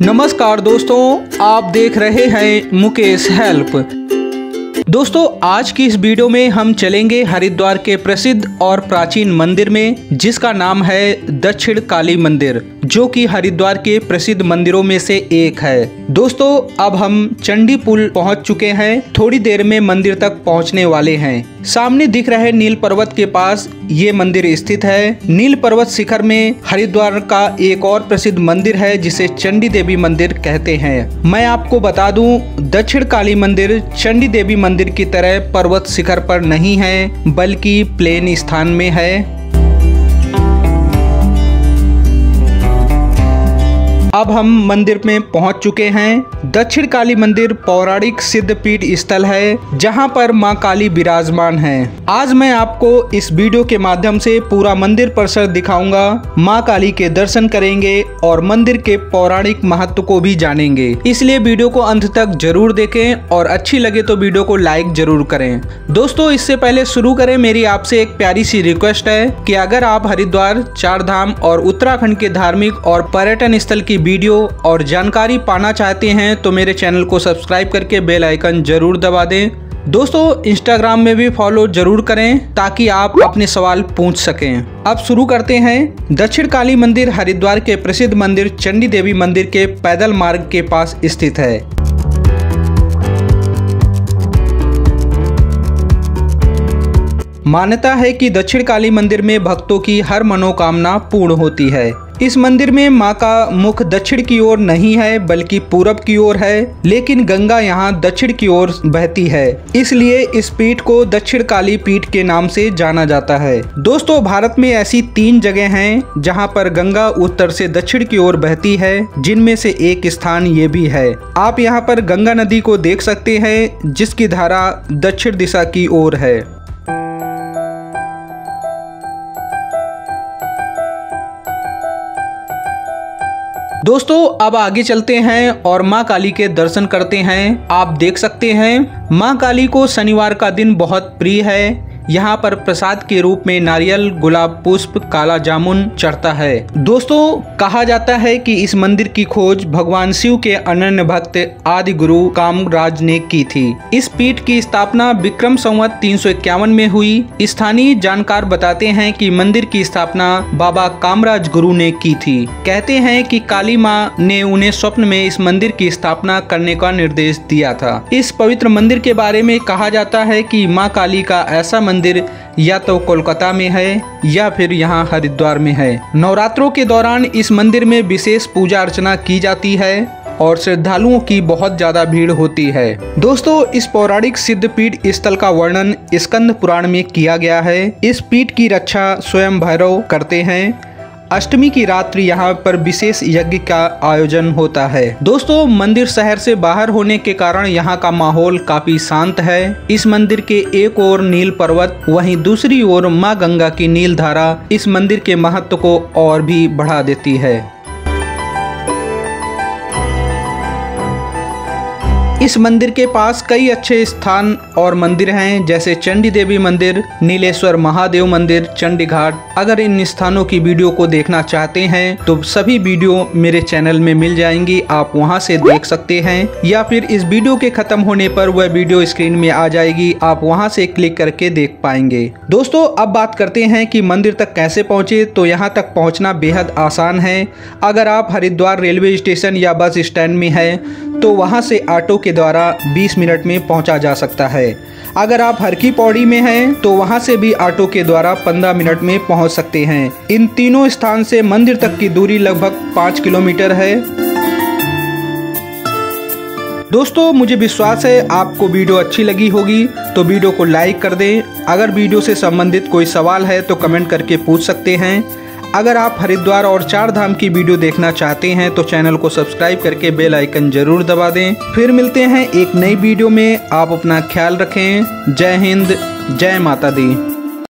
नमस्कार दोस्तों, आप देख रहे हैं मुकेश हेल्प। दोस्तों, आज की इस वीडियो में हम चलेंगे हरिद्वार के प्रसिद्ध और प्राचीन मंदिर में, जिसका नाम है दक्षिण काली मंदिर, जो कि हरिद्वार के प्रसिद्ध मंदिरों में से एक है। दोस्तों, अब हम चंडी पुल पहुँच चुके हैं, थोड़ी देर में मंदिर तक पहुँचने वाले हैं। सामने दिख रहे नील पर्वत के पास ये मंदिर स्थित है। नील पर्वत शिखर में हरिद्वार का एक और प्रसिद्ध मंदिर है, जिसे चंडी देवी मंदिर कहते हैं। मैं आपको बता दूँ, दक्षिण काली मंदिर चंडी देवी मंदिर की तरह पर्वत शिखर पर नहीं है, बल्कि प्लेन स्थान में है। अब हम मंदिर में पहुँच चुके हैं। दक्षिण काली मंदिर पौराणिक सिद्ध पीठ स्थल है, जहाँ पर माँ काली विराजमान है। आज मैं आपको इस वीडियो के माध्यम से पूरा मंदिर परिसर दिखाऊँगा। माँ काली के दर्शन करेंगे और मंदिर के पौराणिक महत्व को भी जानेंगे। इसलिए वीडियो को अंत तक ज़रूर देखें और अच्छी लगे तो वीडियो को लाइक ज़रूर करें। दोस्तों, इससे पहले शुरू करें, मेरी आपसे एक प्यारी सी रिक्वेस्ट है की अगर आप हरिद्वार चार धाम और उत्तराखंड के धार्मिक और पर्यटन स्थल की वीडियो और जानकारी पाना चाहते हैं तो मेरे चैनल को सब्सक्राइब करके बेल आइकन ज़रूर दबा दें। दोस्तों इंस्टाग्राम में भी फॉलो ज़रूर करें ताकि आप अपने सवाल पूछ सकें। अब शुरू करते हैं। दक्षिण काली मंदिर हरिद्वार के प्रसिद्ध मंदिर चंडी देवी मंदिर के पैदल मार्ग के पास स्थित है। मान्यता है कि दक्षिण काली मंदिर में भक्तों की हर मनोकामना पूर्ण होती है। इस मंदिर में माँ का मुख दक्षिण की ओर नहीं है, बल्कि पूरब की ओर है, लेकिन गंगा यहाँ दक्षिण की ओर बहती है। इसलिए इस पीठ को दक्षिण काली पीठ के नाम से जाना जाता है। दोस्तों, भारत में ऐसी तीन जगह हैं, जहाँ पर गंगा उत्तर से दक्षिण की ओर बहती है, जिनमें से एक स्थान ये भी है। आप यहाँ पर गंगा नदी को देख सकते हैं, जिसकी धारा दक्षिण दिशा की ओर है। दोस्तों, अब आगे चलते हैं और माँ काली के दर्शन करते हैं। आप देख सकते हैं, माँ काली को शनिवार का दिन बहुत प्रिय है। यहाँ पर प्रसाद के रूप में नारियल, गुलाब पुष्प, काला जामुन चढ़ता है। दोस्तों, कहा जाता है कि इस मंदिर की खोज भगवान शिव के अनन्य भक्त, आदि गुरु कामराज ने की थी। इस पीठ की स्थापना विक्रम संवत तीन सौ इक्यावन में हुई। स्थानीय जानकार बताते हैं कि मंदिर की स्थापना बाबा कामराज गुरु ने की थी। कहते हैं कि काली माँ ने उन्हें स्वप्न में इस मंदिर की स्थापना करने का निर्देश दिया था। इस पवित्र मंदिर के बारे में कहा जाता है कि माँ काली का ऐसा मंदिर, या तो कोलकाता में है, या फिर यहाँ हरिद्वार में है। नवरात्रों के दौरान इस मंदिर में विशेष पूजा अर्चना की जाती है, और श्रद्धालुओं की बहुत ज़्यादा भीड़ होती है। दोस्तों, इस पौराणिक सिद्ध पीठ स्थल का वर्णन स्कंद पुराण में किया गया है। इस पीठ की रक्षा स्वयं भैरव करते हैं। अष्टमी की रात्रि यहाँ पर विशेष यज्ञ का आयोजन होता है। दोस्तों, मंदिर शहर से बाहर होने के कारण यहाँ का माहौल काफ़ी शांत है। इस मंदिर के एक ओर नील पर्वत, वहीं दूसरी ओर माँ गंगा की नील धारा इस मंदिर के महत्व को और भी बढ़ा देती है। इस मंदिर के पास कई अच्छे स्थान और मंदिर हैं, जैसे चंडी देवी मंदिर, नीलेश्वर महादेव मंदिर, चंडी घाट। अगर इन स्थानों की वीडियो को देखना चाहते हैं तो सभी वीडियो मेरे चैनल में मिल जाएँगी, आप वहाँ से देख सकते हैं। या फिर इस वीडियो के खत्म होने पर वह वीडियो स्क्रीन में आ जाएगी, आप वहाँ से क्लिक करके देख पाएँगे। दोस्तों, अब बात करते हैं कि मंदिर तक कैसे पहुँचे तो यहाँ तक पहुँचना बेहद आसान है। अगर आप हरिद्वार रेलवे स्टेशन या बस स्टैंड में है तो वहाँ से ऑटो के द्वारा 20 मिनट में पहुँचा जा सकता है। अगर आप हर की पौड़ी में हैं तो वहाँ से भी ऑटो के द्वारा 15 मिनट में पहुँच सकते हैं। इन तीनों स्थान से मंदिर तक की दूरी लगभग पाँच किलोमीटर है। दोस्तों, मुझे विश्वास है आपको वीडियो अच्छी लगी होगी तो वीडियो को लाइक कर दें। अगर वीडियो से संबंधित कोई सवाल है तो कमेंट करके पूछ सकते हैं। अगर आप हरिद्वार और चार धाम की वीडियो देखना चाहते हैं तो चैनल को सब्सक्राइब करके बेल आइकन ज़रूर दबा दें। फिर मिलते हैं एक नई वीडियो में। आप अपना ख्याल रखें। जय हिंद, जय माता दी।